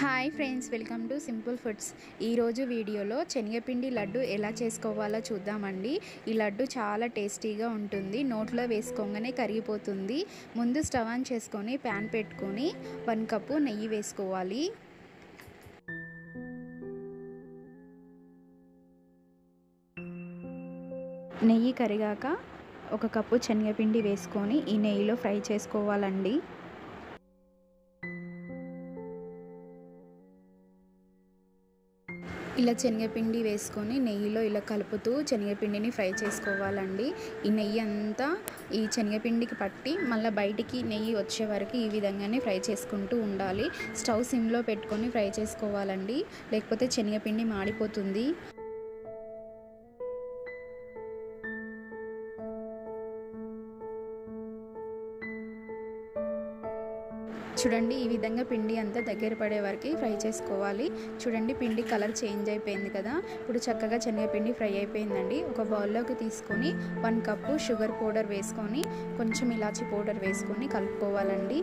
Hi friends welcome to simple foods. ఈరోజు వీడియోలో శనగపిండి లడ్డు ఎలా చేసుకోవాలో చూద్దామండి. ఈ లడ్డు చాలా టేస్టీగా ఉంటుంది. నోట్లో వేసుకోగానే కరిగిపోతుంది. ముందు స్టవ్ ఆన్ చేసుకొని ప్యాన్ పెట్టుకొని వన్ కప్పు నెయ్యి వేసుకోవాలి. నెయ్యి కరిగాక ఒక కప్పు శనగపిండి వేసుకొని ఈ నెయ్యిలో ఫ్రై చేసుకోవాలండి. ఇలా శనగపిండి వేసుకొని నెయ్యిలో ఇలా కలుపుతూ శనగపిండిని ఫ్రై చేసుకోవాలండి. ఈ నెయ్యి అంతా ఈ శనగపిండికి పట్టి మళ్ళీ బయటికి నెయ్యి వచ్చే వరకు ఈ విధంగానే ఫ్రై చేసుకుంటూ ఉండాలి. స్టవ్ సిమ్లో పెట్టుకొని ఫ్రై చేసుకోవాలండి. లేకపోతే శనగపిండి మాడిపోతుంది. చూడండి ఈ విధంగా పిండి అంతా దగ్గర పడే వరకు ఫ్రై చేసుకోవాలి. చూడండి పిండి కలర్ చేంజ్ అయిపోయింది కదా. ఇప్పుడు చక్కగా శనగపిండి ఫ్రై అయిపోయిందండి. ఒక బౌల్లోకి తీసుకొని వన్ కప్పు షుగర్ పౌడర్ వేసుకొని కొంచెం ఇలాచీ పౌడర్ వేసుకొని కలుపుకోవాలండి.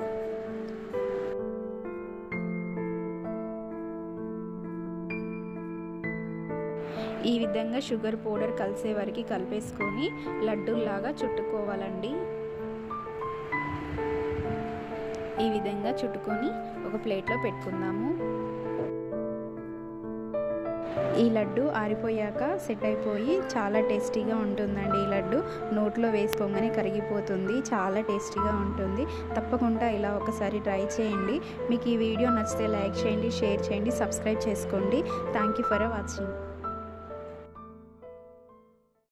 ఈ విధంగా షుగర్ పౌడర్ కలిసే వరకు కలిపేసుకొని లడ్డూలాగా చుట్టుకోవాలండి. ఈ విధంగా చుట్టుకొని ఒక ప్లేట్లో పెట్టుకుందాము. ఈ లడ్డు ఆరిపోయాక సెట్ అయిపోయి చాలా టేస్టీగా ఉంటుందండి ఈ లడ్డు. నోట్లో వేసుకోగానే కరిగిపోతుంది చాలా టేస్టీగా ఉంటుంది. తప్పకుండా ఇలా ఒకసారి ట్రై చేయండి. మీకు ఈ వీడియో నచ్చితే లైక్ చేయండి షేర్ చేయండి సబ్స్క్రైబ్ చేసుకోండి. Thank you for watching.